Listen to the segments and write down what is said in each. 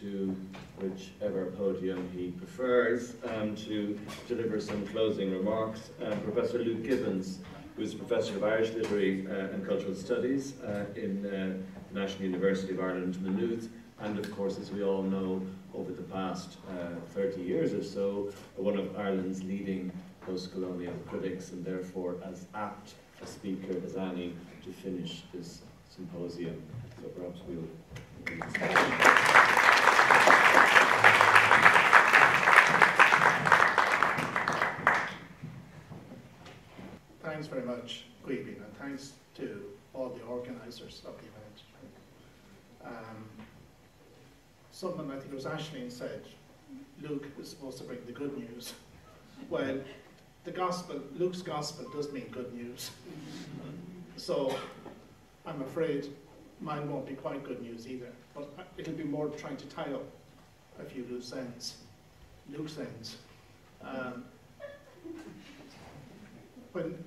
to whichever podium he prefers um, to deliver some closing remarks. Uh, Professor Luke Gibbons, who is Professor of Irish Literary uh, and Cultural Studies uh, in uh, the National University of Ireland, Maynooth, and of course, as we all know, over the past uh, 30 years or so, one of Ireland's leading post-colonial critics, and therefore as apt a speaker as any to finish this symposium. So perhaps we'll Thanks very much, Caoimhín, and thanks to all the organisers of the event. Um, someone, I think it was Aislinn, said Luke was supposed to bring the good news. Well, the gospel, Luke's gospel does mean good news. So I'm afraid mine won't be quite good news either, but it'll be more trying to tie up a few loose ends, loose ends. Um, when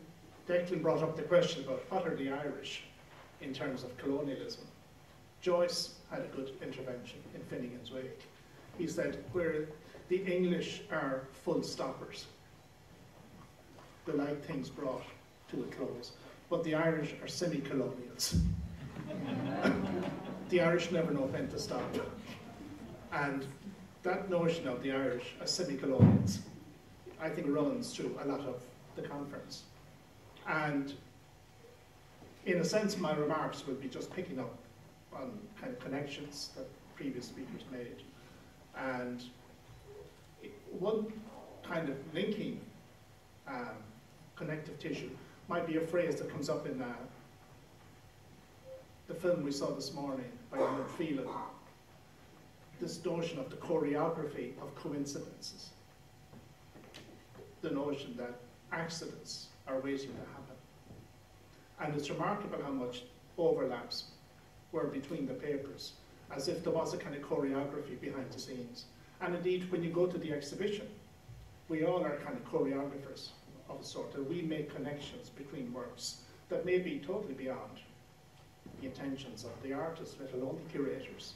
Declan brought up the question about what are the Irish in terms of colonialism, Joyce had a good intervention in Finnegans Wake. He said, where the English are full stoppers, they like things brought to a close, but the Irish are semi-colonials. the Irish never know when to stop. And that notion of the Irish as semi-colonials, I think runs through a lot of the conference. And in a sense, my remarks will be just picking up on kind of connections that previous speakers made. And one kind of linking um, connective tissue might be a phrase that comes up in uh, the film we saw this morning by Emmett Phelan. This notion of the choreography of coincidences. The notion that accidents are waiting to happen. And it's remarkable how much overlaps were between the papers, as if there was a kind of choreography behind the scenes. And indeed, when you go to the exhibition, we all are kind of choreographers of a sort, and we make connections between works that may be totally beyond the intentions of the artists, let alone the curators.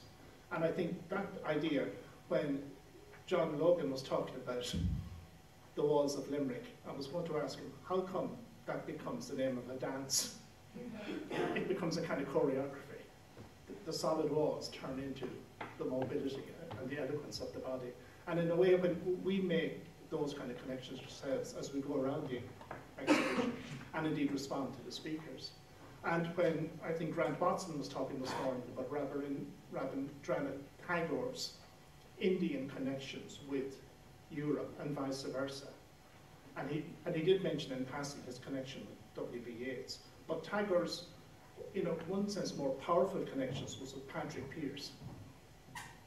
And I think that idea, when John Logan was talking about the walls of Limerick, I was going to ask him, how come that becomes the name of a dance? it becomes a kind of choreography. The, the solid walls turn into the mobility and the eloquence of the body. And in a way, when we make those kind of connections ourselves as we go around the exhibition and indeed respond to the speakers. And when I think Grant Watson was talking this morning about Rabindranath Tagore's Indian connections with Europe and vice versa. And he, and he did mention in passing his connection with W.B. Yeats. But Tagore's, you know, one sense, more powerful connections was with Patrick Pearse,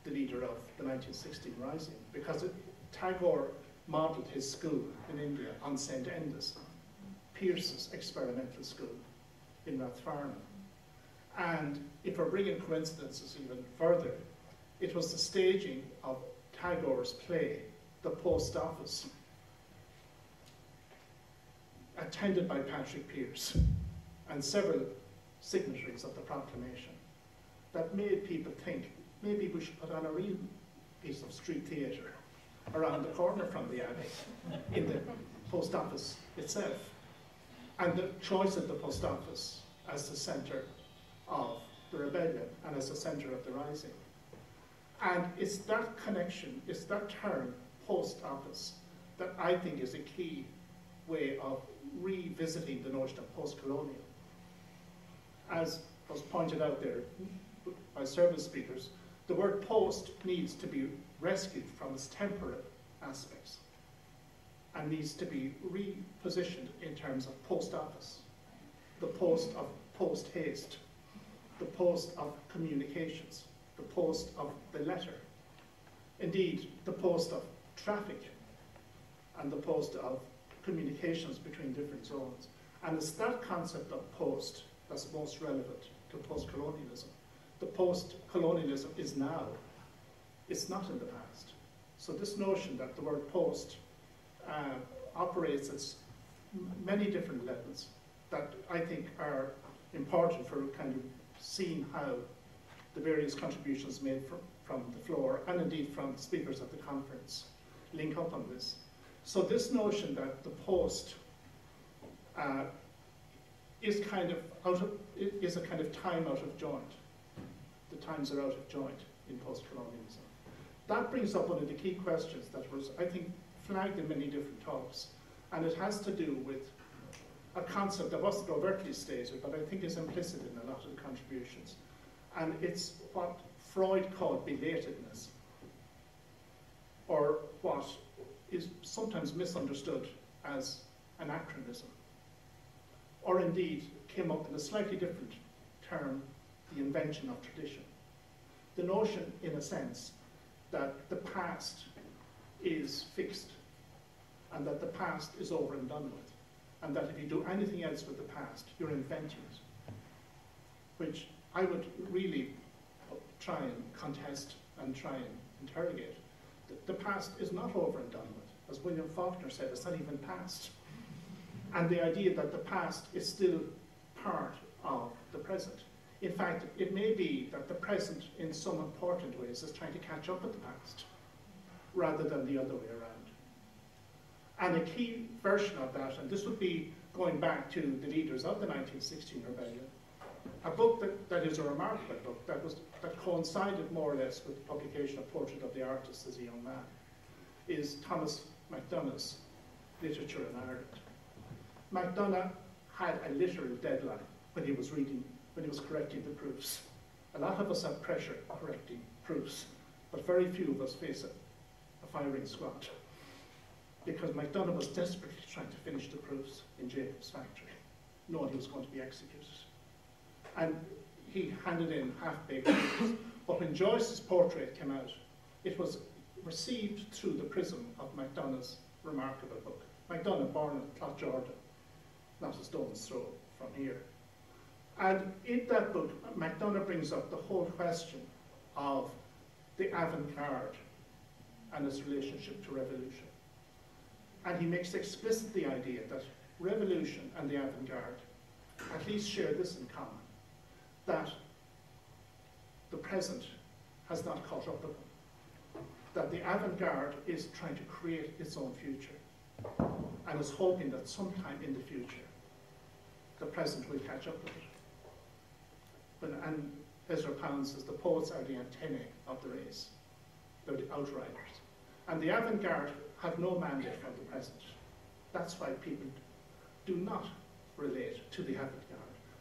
the leader of the 1916 Rising, because it, Tagore modelled his school in India on St. Enda's, Pearse's experimental school in Rathfarnham. And if we're bringing coincidences even further, it was the staging of Tagore's play, The Post Office, attended by Patrick Pearse and several signatories of the proclamation, that made people think maybe we should put on a real piece of street theatre around the corner from the Abbey in the post office itself. And the choice of the post office as the centre of the rebellion and as the centre of the rising. And it's that connection, it's that term, post office, that I think is a key way of revisiting the notion of post-colonial. As was pointed out there by service speakers, the word post needs to be rescued from its temporal aspects and needs to be repositioned in terms of post office, the post of post haste, the post of communications, the post of the letter, indeed the post of traffic and the post of communications between different zones. And it's that concept of post that's most relevant to post-colonialism. The post-colonialism is now, it's not in the past. So this notion that the word post uh, operates at many different levels that I think are important for kind of seeing how the various contributions made from, from the floor and indeed from speakers at the conference link up on this. So this notion that the post uh, is kind of out of, is a kind of time out of joint. The times are out of joint in post-colonialism. That brings up one of the key questions that was, I think, flagged in many different talks, and it has to do with a concept that wasn't overtly stated, but I think is implicit in a lot of the contributions. And it's what Freud called belatedness, or what is sometimes misunderstood as anachronism, or indeed came up in a slightly different term, the invention of tradition. The notion, in a sense, that the past is fixed and that the past is over and done with, and that if you do anything else with the past, you're inventing it, which I would really try and contest and try and interrogate. The, past is not over and done with. As William Faulkner said, it's not even past. And the idea that the past is still part of the present. In fact, it may be that the present, in some important ways, is trying to catch up with the past, rather than the other way around. And a key version of that, and this would be going back to the leaders of the 1916 rebellion, a book that, that is a remarkable book that, was, that coincided more or less with the publication of Portrait of the Artist as a young man, is Thomas MacDonagh's Literature in Ireland. MacDonagh had a literal deadline when he was reading, when he was correcting the proofs. A lot of us have pressure correcting proofs, but very few of us face a, a firing squad because MacDonagh was desperately trying to finish the proofs in Jacob's factory, knowing he was going to be executed. And he handed in half-baked proofs. But when Joyce's portrait came out, it was received through the prism of MacDonagh's remarkable book. MacDonagh, born in Cloughjordan, not a stone's throw from here. And in that book, MacDonagh brings up the whole question of the avant-garde and its relationship to revolution. And he makes explicit the idea that revolution and the avant-garde at least share this in common, that the present has not caught up with them, that the avant-garde is trying to create its own future and is hoping that sometime in the future the present will catch up with it. But, and Ezra Pound says the poets are the antennae of the race, they're the outriders. And the avant-garde have no mandate from the present. That's why people do not relate to the avant-garde.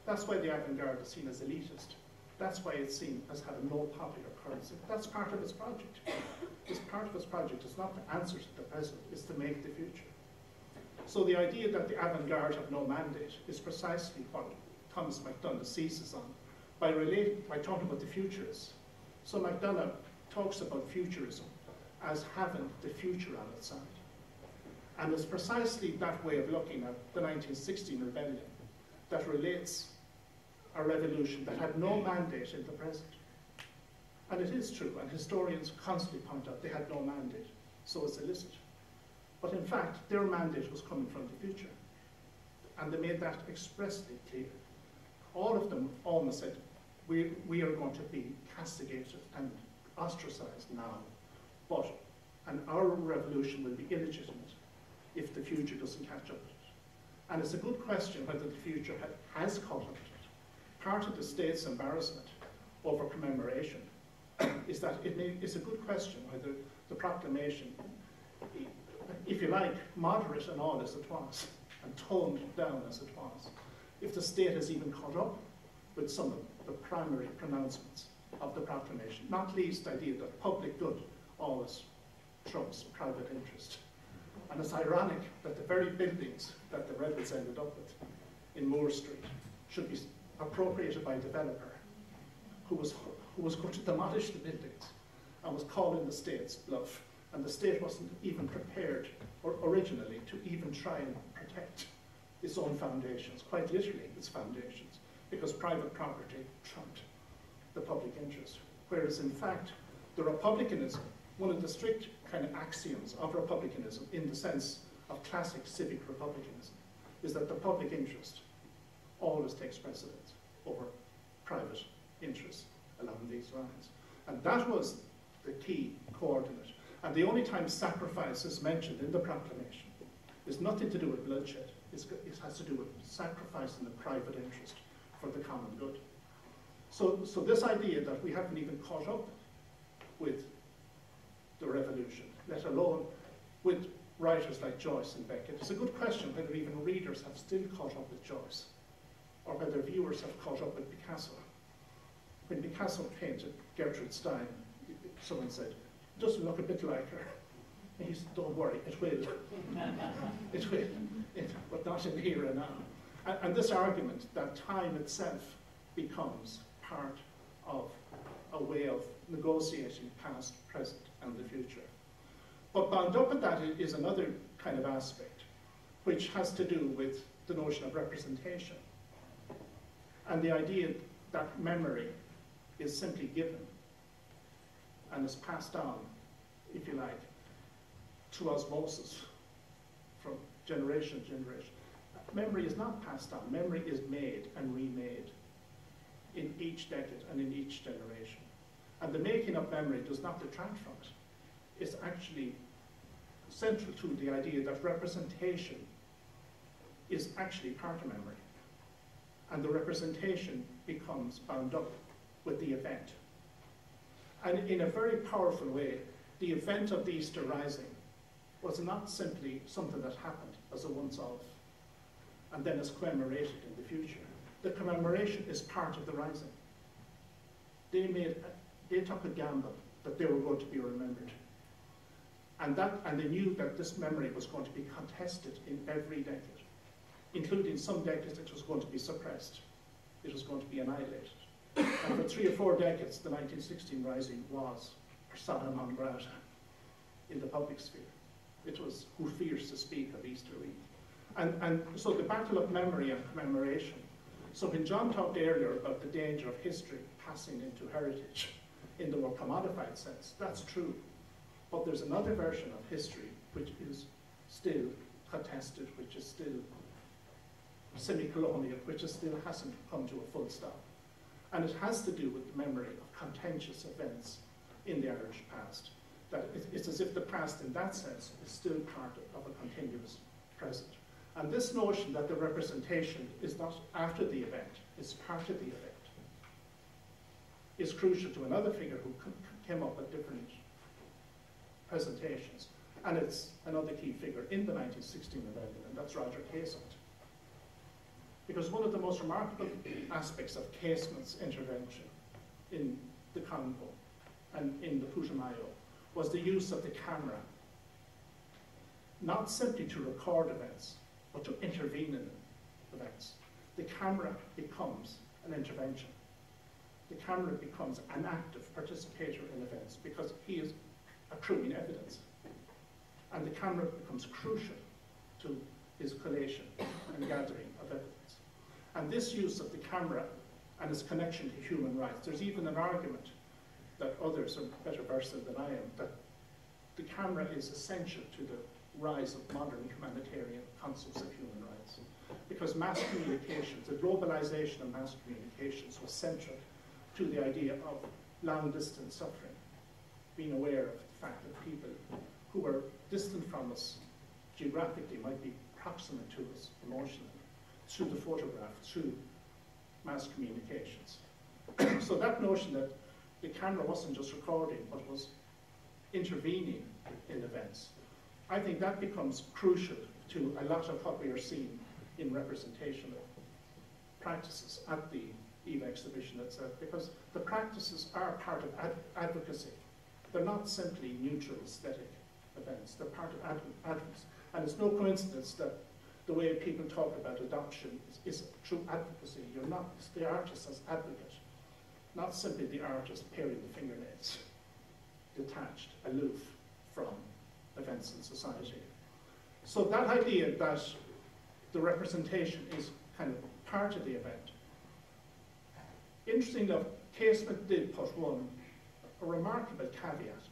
That's why the avant-garde is seen as elitist. That's why it's seen as having no popular currency. That's part of its project. This part of its project is not to answer to the present, it's to make the future. So the idea that the avant-garde have no mandate is precisely what Thomas MacDonagh seizes on by, relating, by talking about the futurists. So MacDonagh talks about futurism as having the future on its side. And it's precisely that way of looking at the 1916 rebellion that relates a revolution that had no mandate in the present. And it is true, and historians constantly point out they had no mandate, so it's illicit. But in fact, their mandate was coming from the future. And they made that expressly clear. All of them almost said, we, we are going to be castigated and ostracized now but, and our revolution will be illegitimate if the future doesn't catch up. And it's a good question whether the future ha has caught up. Part of the state's embarrassment over commemoration is that it may, it's a good question whether the proclamation, if you like, moderate and all as it was, and toned down as it was, if the state has even caught up with some of the primary pronouncements of the proclamation, not least the idea that public good always trumps private interest. And it's ironic that the very buildings that the rebels ended up with in Moore Street should be appropriated by a developer who was, who was going to demolish the buildings and was calling the state's bluff. And the state wasn't even prepared or originally to even try and protect its own foundations, quite literally its foundations, because private property trumped the public interest. Whereas in fact, the republicanism one of the strict kind of axioms of republicanism in the sense of classic civic republicanism is that the public interest always takes precedence over private interests along these lines. And that was the key coordinate. And the only time sacrifice is mentioned in the proclamation is nothing to do with bloodshed. It's, it has to do with sacrificing the private interest for the common good. So, so this idea that we haven't even caught up with the revolution, let alone with writers like Joyce and Beckett, it's a good question whether even readers have still caught up with Joyce or whether viewers have caught up with Picasso. When Picasso painted Gertrude Stein, someone said, it doesn't look a bit like her. And he said, don't worry, it will. it will, it, but not in here and now. And, and this argument that time itself becomes part of a way of negotiating past, present, and the future. But bound up with that is another kind of aspect, which has to do with the notion of representation and the idea that memory is simply given and is passed on, if you like, to osmosis from generation to generation. Memory is not passed on, memory is made and remade in each decade and in each generation. And the making of memory does not detract from it. It's actually central to the idea that representation is actually part of memory. And the representation becomes bound up with the event. And in a very powerful way, the event of the Easter Rising was not simply something that happened as a once-off and then is commemorated in the future. The commemoration is part of the rising. They made, they took a gamble that they were going to be remembered. And, that, and they knew that this memory was going to be contested in every decade, including some decades it was going to be suppressed. It was going to be annihilated. And for three or four decades, the 1916 Rising was persona non grata in the public sphere. It was who fears to speak of Easter Eve. And, and so the battle of memory and commemoration. So when John talked earlier about the danger of history passing into heritage in the more commodified sense, that's true. But there's another version of history which is still contested, which is still semi-colonial, which still hasn't come to a full stop. And it has to do with the memory of contentious events in the Irish past. That it's as if the past, in that sense, is still part of a continuous present. And this notion that the representation is not after the event, it's part of the event, is crucial to another figure who came up with different presentations. And it's another key figure in the 1916 rebellion, and that's Roger Casement. Because one of the most remarkable aspects of Casement's intervention in the Congo and in the Putumayo was the use of the camera, not simply to record events, but to intervene in events. The camera becomes an intervention. The camera becomes an active participator in events because he is accruing evidence. And the camera becomes crucial to his collation and gathering of evidence. And this use of the camera and its connection to human rights, there's even an argument that others are better versed than I am, that the camera is essential to the rise of modern humanitarian concepts of human rights. Because mass communications, the globalization of mass communications was central to the idea of long distance suffering, being aware of the fact that people who were distant from us geographically might be proximate to us emotionally through the photograph, through mass communications. so that notion that the camera wasn't just recording, but was intervening in events, I think that becomes crucial to a lot of what we are seeing in representational practices at the EVA exhibition itself, because the practices are part of ad advocacy. They're not simply neutral aesthetic events, they're part of ad advocacy. And it's no coincidence that the way people talk about adoption is, is true advocacy. You're not the artist as advocate, not simply the artist paring the fingernails, detached, aloof from events in society. So that idea that the representation is kind of part of the event. Interesting enough, Casement did put one, a remarkable caveat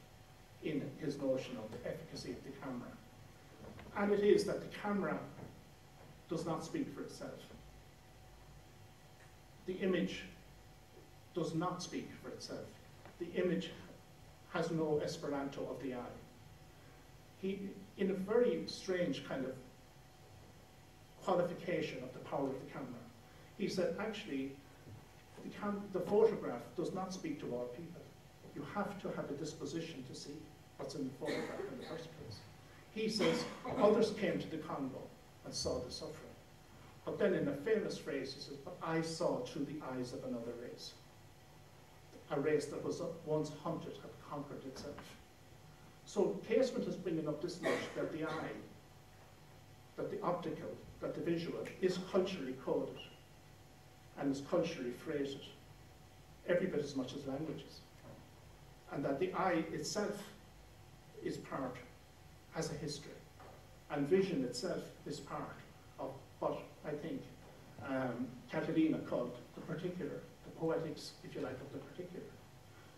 in his notion of the efficacy of the camera. And it is that the camera does not speak for itself. The image does not speak for itself. The image has no Esperanto of the eye. He, in a very strange kind of qualification of the power of the camera, he said, actually, the, the photograph does not speak to all people. You have to have a disposition to see what's in the photograph in the first place. He says, others came to the Congo and saw the suffering. But then in a famous phrase, he says, but I saw through the eyes of another race. A race that was once hunted had conquered itself. So Casement is bringing up this notion that the eye, that the optical, that the visual is culturally coded and is culturally phrased every bit as much as languages. And that the eye itself is part, has a history. And vision itself is part of what I think um, Catalina called the particular, the poetics, if you like, of the particular.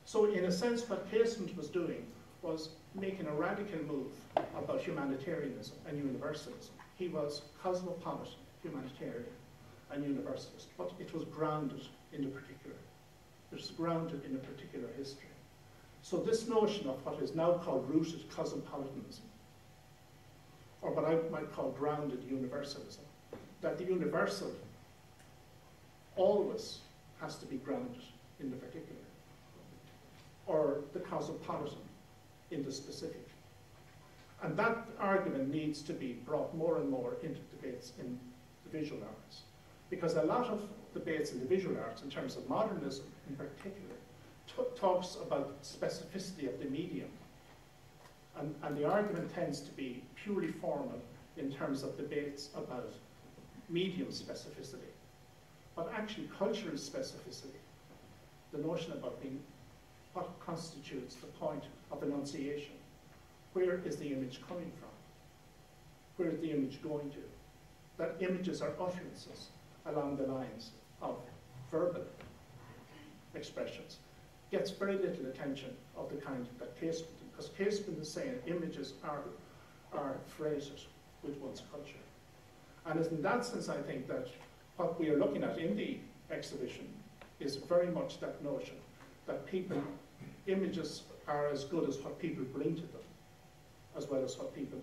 So in a sense, what Casement was doing was making a radical move about humanitarianism and universalism. He was cosmopolitan humanitarian and universalist, but it was grounded in the particular. It was grounded in a particular history. So this notion of what is now called rooted cosmopolitanism, or what I might call grounded universalism, that the universal always has to be grounded in the particular, or the cosmopolitan in the specific. And that argument needs to be brought more and more into debates in the visual arts. Because a lot of debates in the visual arts, in terms of modernism in particular, talks about specificity of the medium. And, and the argument tends to be purely formal in terms of debates about medium specificity. But actually, cultural specificity, the notion about being what constitutes the point of enunciation. Where is the image coming from? Where is the image going to? That images are utterances along the lines of verbal expressions gets very little attention of the kind that Casement, because Casement is saying images are, are phrases with one's culture. And in that sense, I think that what we are looking at in the exhibition is very much that notion that people, images are as good as what people bring to them, as well as what people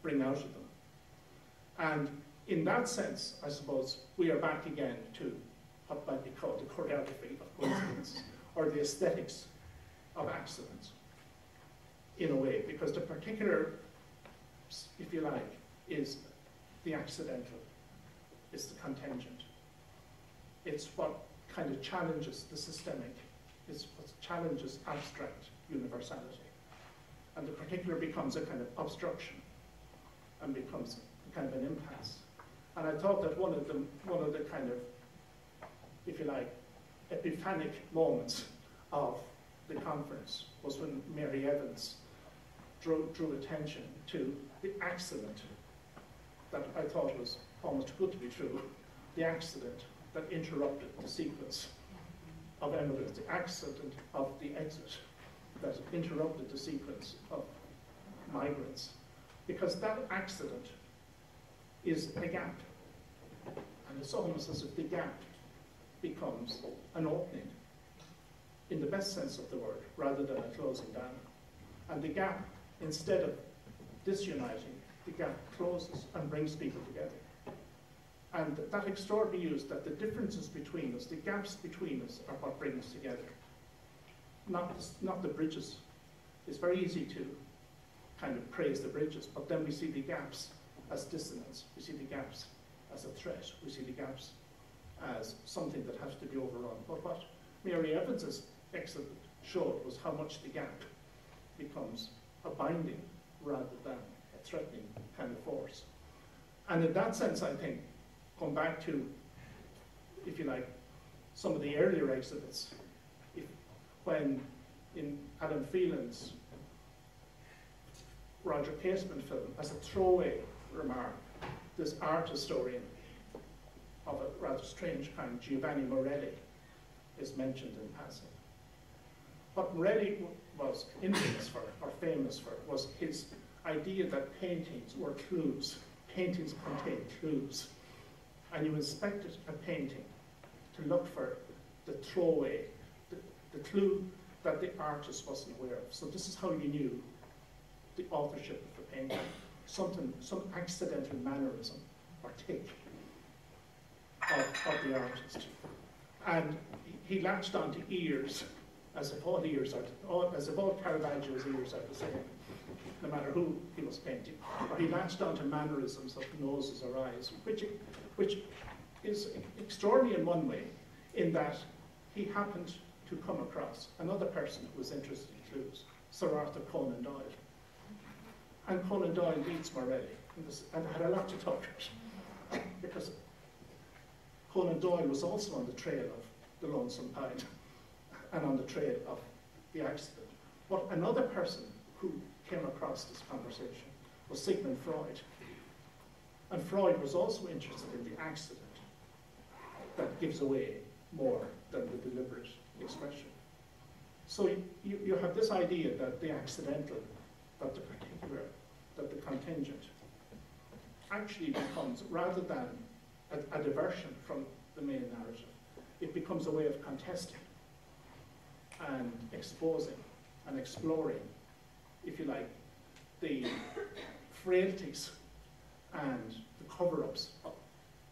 bring out of them. And in that sense, I suppose, we are back again to what might be called the choreography of coincidence, or the aesthetics of accidents, in a way, because the particular, if you like, is the accidental, it's the contingent. It's what kind of challenges the systemic, it's what challenges abstract universality. And the particular becomes a kind of obstruction and becomes kind of an impasse. And I thought that one of the, one of the kind of, if you like, epiphanic moments of the conference was when Mary Evans drew, drew attention to the accident that I thought was almost good to be true, the accident that interrupted the sequence of emergence, the accident of the exit that interrupted the sequence of migrants. Because that accident is a gap. And it's almost as if the gap becomes an opening in the best sense of the word, rather than a closing down. And the gap, instead of disuniting, the gap closes and brings people together. And that extraordinary use that the differences between us, the gaps between us, are what bring us together. Not the, not the bridges. It's very easy to kind of praise the bridges, but then we see the gaps as dissonance. We see the gaps as a threat. We see the gaps as something that has to be overrun. But what Mary Evans's excellent showed was how much the gap becomes a binding rather than a threatening kind of force. And in that sense, I think, come back to, if you like, some of the earlier exhibits, if, when in Alan Phelan's Roger Casement film, as a throwaway remark, this art historian of a rather strange kind, Giovanni Morelli, is mentioned in passing. What Morelli was infamous for, or famous for, was his idea that paintings were clues. Paintings contain clues. And you inspected a painting to look for the throwaway, the, the clue that the artist wasn't aware of. So this is how you knew the authorship of the painting. Something, some accidental mannerism or tick of, of the artist. And he latched onto ears, as if all ears are, all, as if all Caravaggio's ears are the same, no matter who he was painting. Or he latched onto mannerisms of noses or eyes, which, which is extraordinary in one way, in that he happened to come across another person who was interested in clues, Sir Arthur Conan Doyle. And Conan Doyle beats Morelli, and, this, and had a lot to talk about, because Conan Doyle was also on the trail of the Lonesome Pine and on the trail of the accident. But another person who came across this conversation was Sigmund Freud. And Freud was also interested in the accident that gives away more than the deliberate expression. So you, you have this idea that the accidental, that the particular, that the contingent actually becomes, rather than a, a diversion from the main narrative, it becomes a way of contesting and exposing and exploring, if you like, the frailties and the cover-ups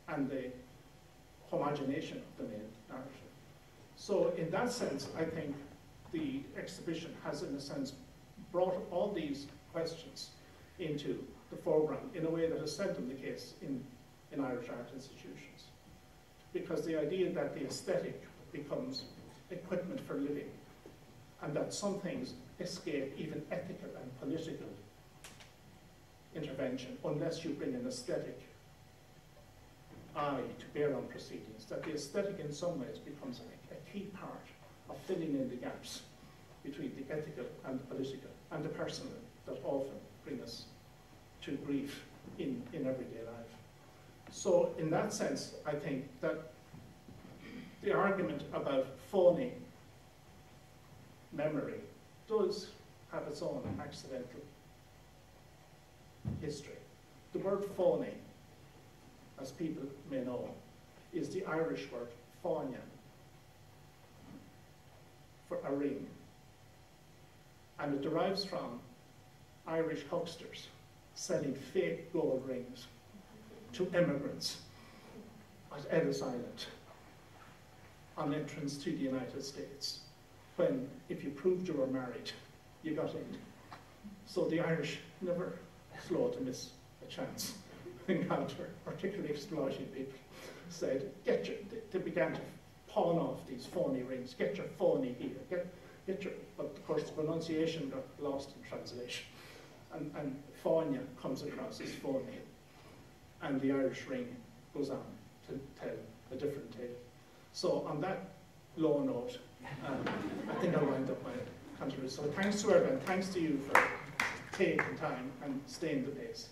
and the homogenation of the main narrative. So in that sense, I think the exhibition has, in a sense, brought all these questions into the foreground in a way that is seldom the case in, in Irish art institutions. Because the idea that the aesthetic becomes equipment for living and that some things escape even ethical and political intervention unless you bring an aesthetic eye to bear on proceedings, that the aesthetic in some ways becomes a, a key part of filling in the gaps between the ethical and the political and the personal that often bring us to grief in, in everyday life. So in that sense, I think that the argument about phoning memory does have its own accidental history. The word phoning as people may know, is the Irish word fáinne for a ring. And it derives from Irish hucksters selling fake gold rings to immigrants at Ellis Island on entrance to the United States when, if you proved you were married, you got in. So the Irish never slow to miss a chance encounter, particularly exploiting people, said, get your, they began to pawn off these phony rings, get your phony here, get, get your, but of course the pronunciation got lost in translation. And, and fáinne comes across as phony. And the Irish ring goes on to tell a different tale. So on that low note, um, I think I'll wind up my contribution. So thanks to everyone, thanks to you for taking time and staying the pace.